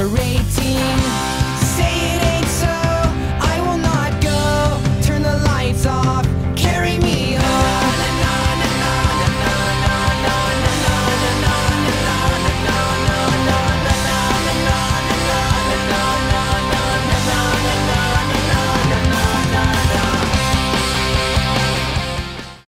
number 18